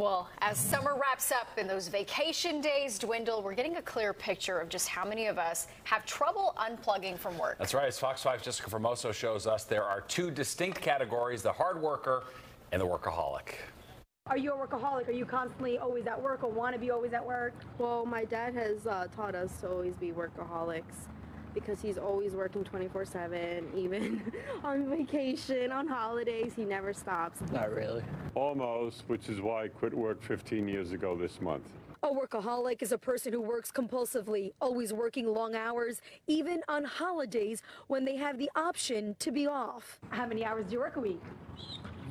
Well, as summer wraps up and those vacation days dwindle, we're getting a clear picture of just how many of us have trouble unplugging from work. That's right. As Fox 5's Jessica Formoso shows us, there are two distinct categories the hard worker and the workaholic. Are you a workaholic? Are you constantly always at work or want to be always at work? Well, my dad has uh, taught us to always be workaholics because he's always working 24 7, even on vacation, on holidays, he never stops. Not really. Almost, which is why I quit work 15 years ago this month. A workaholic is a person who works compulsively, always working long hours, even on holidays when they have the option to be off. How many hours do you work a week?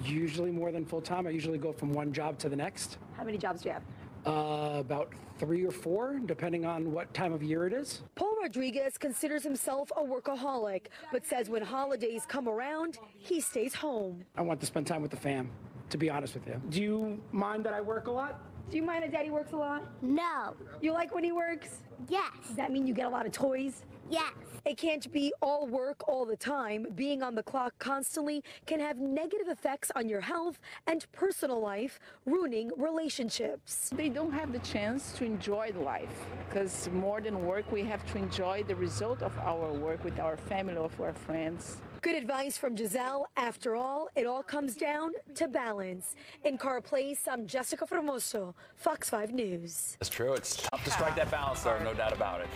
Usually more than full time. I usually go from one job to the next. How many jobs do you have? Uh, about three or four, depending on what time of year it is. Paul Rodriguez considers himself a workaholic, but says when holidays come around, he stays home. I want to spend time with the fam, to be honest with you. Do you mind that I work a lot? Do you mind that daddy works a lot? No. You like when he works? Yes. Does that mean you get a lot of toys? Yes. It can't be all work all the time. Being on the clock constantly can have negative effects on your health and personal life, ruining relationships. They don't have the chance to enjoy life because more than work, we have to enjoy the result of our work with our family or our friends. Good advice from Giselle. After all, it all comes down to balance. In Carle Place, I'm Jessica Formoso, Fox 5 News. That's true. It's tough to strike that balance, though, no doubt about it.